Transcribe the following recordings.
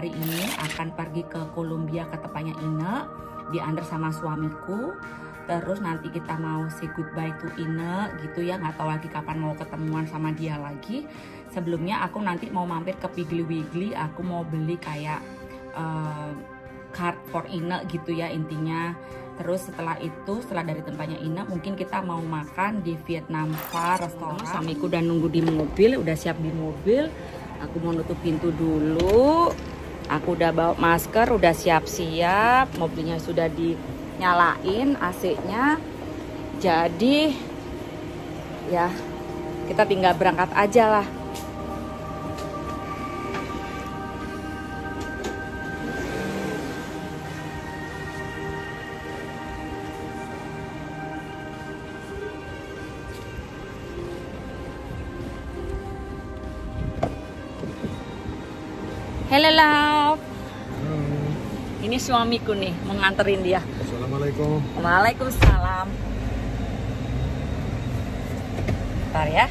hari ini akan pergi ke Kolombia ke tempatnya Ine diantar sama suamiku. Terus nanti kita mau say goodbye to Ine gitu ya nggak tahu lagi kapan mau ketemuan sama dia lagi. Sebelumnya aku nanti mau mampir ke Piggly Wiggly aku mau beli kayak uh, card for Ine gitu ya intinya. Terus setelah itu setelah dari tempatnya Ina mungkin kita mau makan di Vietnam Far restoran suamiku udah nunggu di mobil udah siap di mobil aku mau nutup pintu dulu aku udah bawa masker udah siap-siap mobilnya sudah dinyalain AC-nya jadi ya kita tinggal berangkat aja lah Hello love. Halo. Ini suamiku nih menganterin dia. Assalamualaikum. Waalaikumsalam. Bentar ya.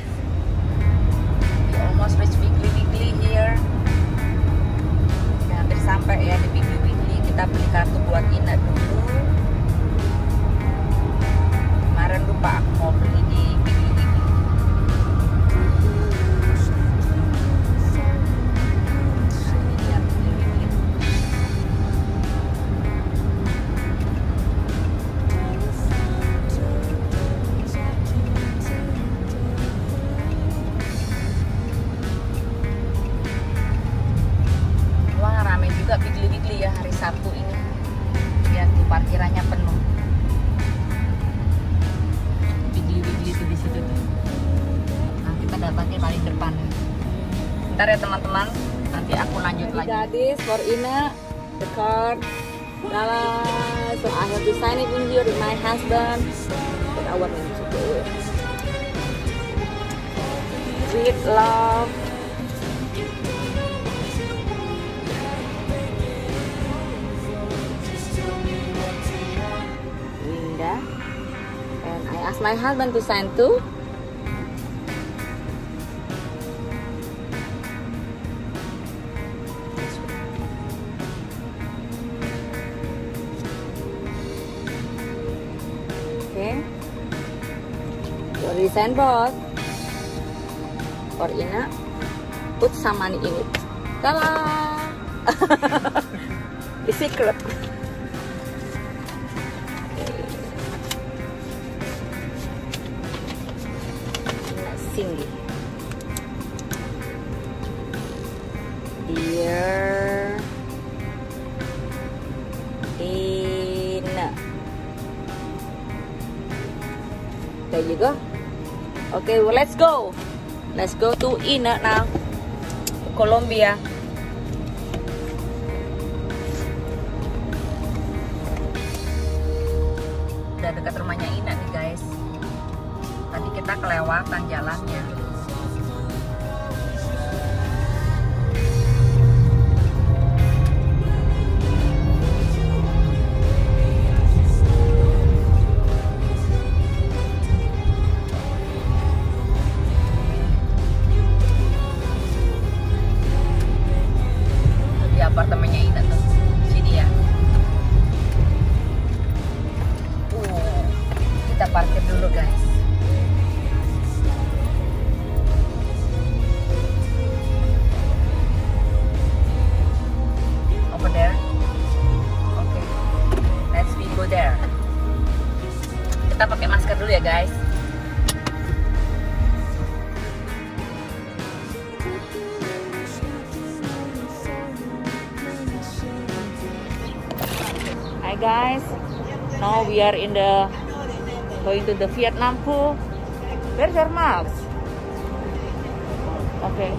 We almost reach Weekly Weekly here. Udah hampir sampai ya di Weekly Weekly. Kita beli kartu buat Ina dulu. Kemarin lupa aku mau beli Ntar ya teman-teman, nanti aku lanjut lagi. Gadis for Ina, the card. Lala, so I have sign it in here with my husband. With our name to do it. Sweet love. Winda and I asked my husband to sign too. Signed both. For Ina, put some money in it. Ta-da! The secret. singgi. Dear Ina. There you go. Okay, well, let's go. Let's go to Ina now. Colombia. Udah dekat rumahnya Ina nih guys tadi kita kelewatan jalannya we are in the going to the Vietnam pool. Where's your mask okay.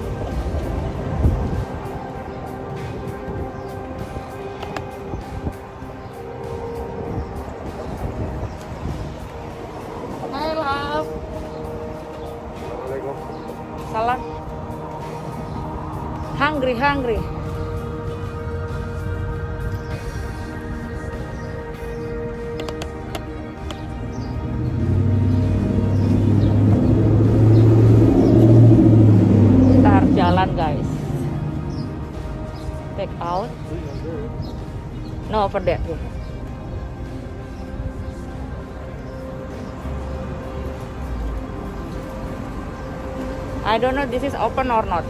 Hi love. Assalamualaikum. Salam. Hungry hungry Oh, over there. I don't know this is open or not.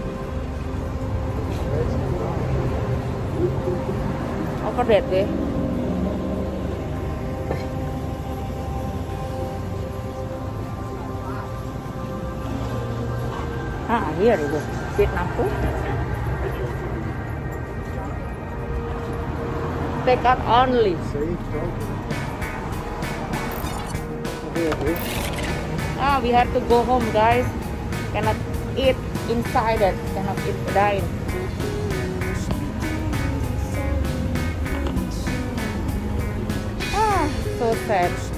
Over that way. Ah, here it is. Vietnam food. Take out only. Ah, we have to go home, guys. Cannot eat inside it. Cannot eat dine. Ah, so sad.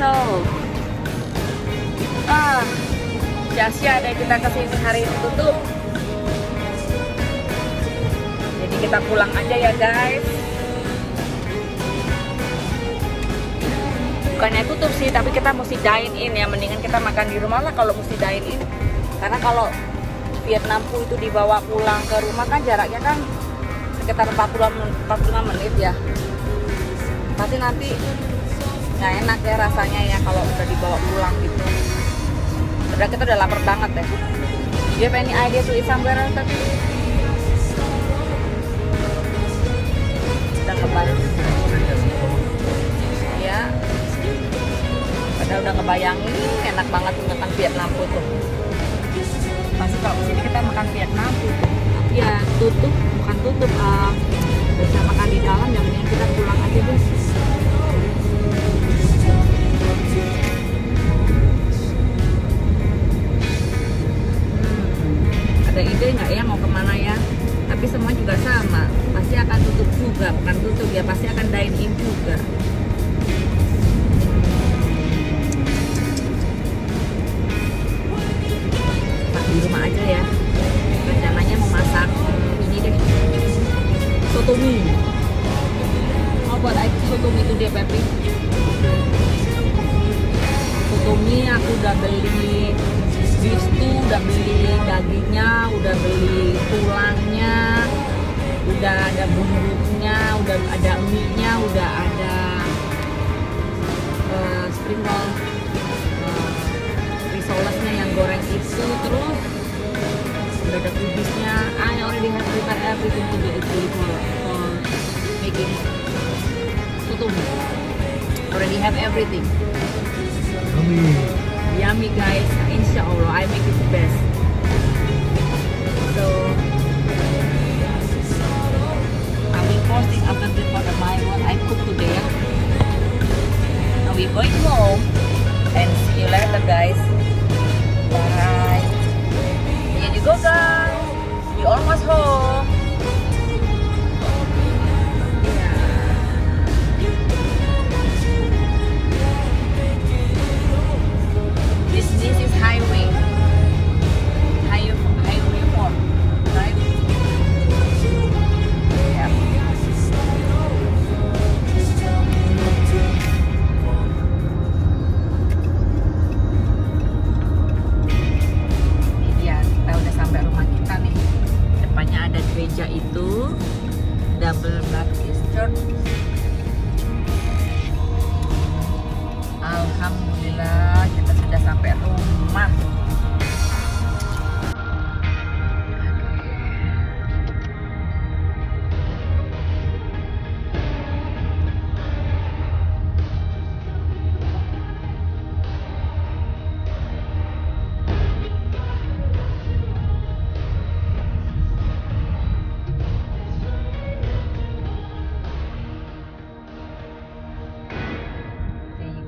So, ah, sia-sia deh kita ke sini hari ini tutup. Jadi kita pulang aja ya guys. Bukannya tutup sih, tapi kita mesti dine in ya. Mendingan kita makan di rumah lah kalau mesti dine in. Karena kalau Vietnamku itu dibawa pulang ke rumah kan jaraknya kan sekitar 40 men- 45 menit ya pasti nanti nggak enak ya rasanya ya kalau udah dibawa pulang gitu. Udah kita udah lapar banget ya. Have any idea eat somewhere else tapi. Udah kebayang. Ya padahal udah ngebayangin enak banget makan Vietnam tuh. Pasti kalau ke sini kita makan Vietnam tapi ya tutup bukan tutup uh, bisa makan di dalam yang kita pulang aja deh ada ide nggak ya mau ke mana ya? Tapi semua juga sama. Pasti akan tutup juga bukan tutup ya pasti akan dine in juga. Pak, di rumah aja ya. Rencananya mau masak ini deh. Soto mie mau buat air soto mie itu dia Pepi. Soto mie aku udah beli beef stew udah beli dagingnya udah beli tulangnya udah ada bumbunya udah ada mie nya udah ada eh, spring roll eh, risolesnya yang goreng itu terus udah ada kubisnya I already have prepared everything to do it for, for making mie. already have everything Yummy. Yummy guys insya Allah I make it the best. So I will after this for the my what I cook today. Now we're going home and see you later guys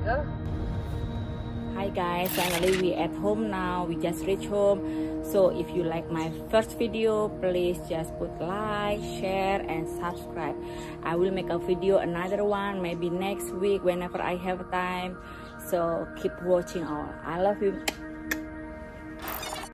Hi guys, finally we at home now. We just reach home. So if you like my first video, please just put like, share and subscribe. I will make a video another one maybe next week whenever I have time. So keep watching all. I love you.